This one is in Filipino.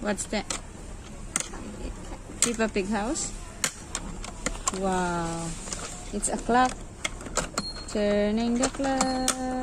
What's that? Peppa Pig house? Wow. It's a clock. Turning the clock.